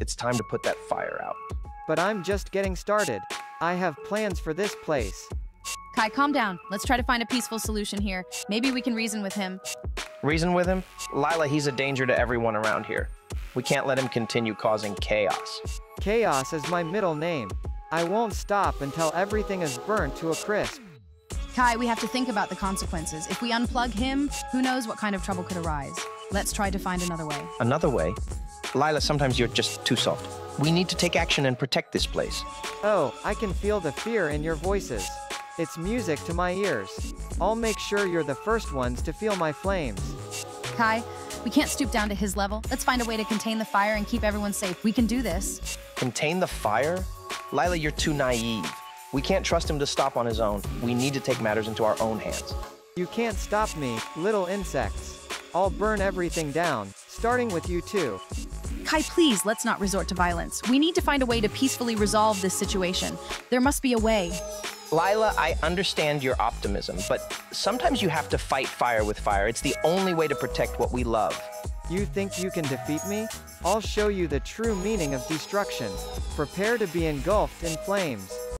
It's time to put that fire out. But I'm just getting started. I have plans for this place. Kai, calm down. Let's try to find a peaceful solution here. Maybe we can reason with him. Reason with him? Lila, he's a danger to everyone around here. We can't let him continue causing chaos. Chaos is my middle name. I won't stop until everything is burnt to a crisp. Kai, we have to think about the consequences. If we unplug him, who knows what kind of trouble could arise. Let's try to find another way. Another way? Lila, sometimes you're just too soft. We need to take action and protect this place. Oh, I can feel the fear in your voices. It's music to my ears. I'll make sure you're the first ones to feel my flames. Kai, we can't stoop down to his level. Let's find a way to contain the fire and keep everyone safe. We can do this. Contain the fire? Lila, you're too naive. We can't trust him to stop on his own. We need to take matters into our own hands. You can't stop me, little insects. I'll burn everything down, starting with you too. Kai, please, let's not resort to violence. We need to find a way to peacefully resolve this situation. There must be a way. Lila, I understand your optimism, but sometimes you have to fight fire with fire. It's the only way to protect what we love. You think you can defeat me? I'll show you the true meaning of destruction. Prepare to be engulfed in flames.